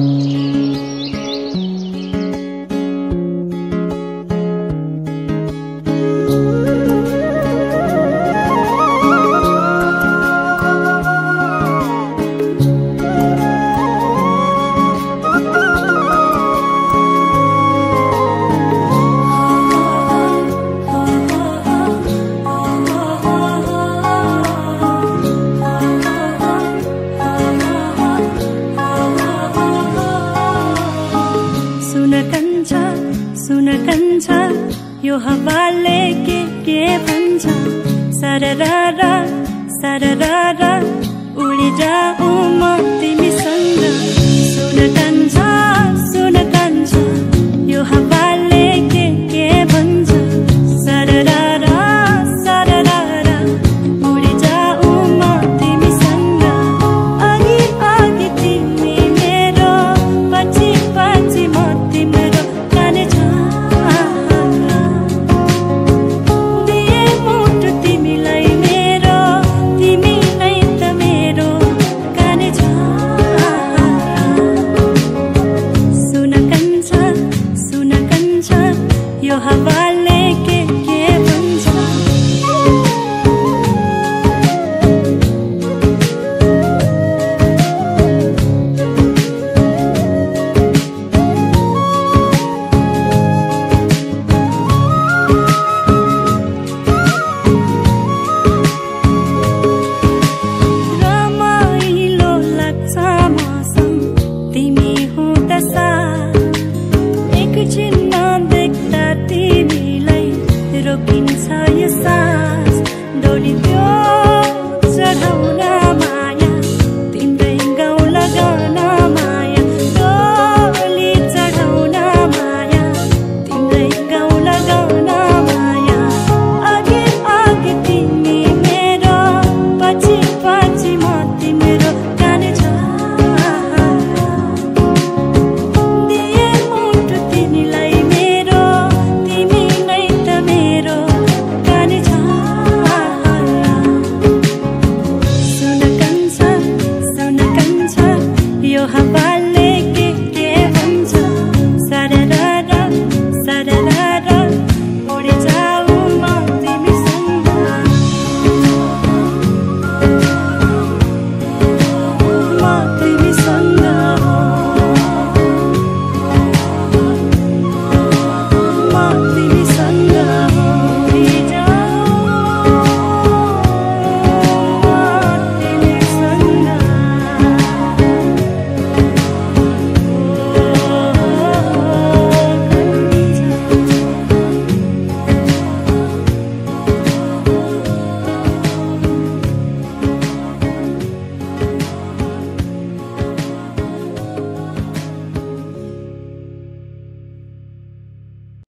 Música कन्छ यो हवाले के के भन्छ? सररा सररा उडी जाऊ your Hawaii. Pero quizá ya.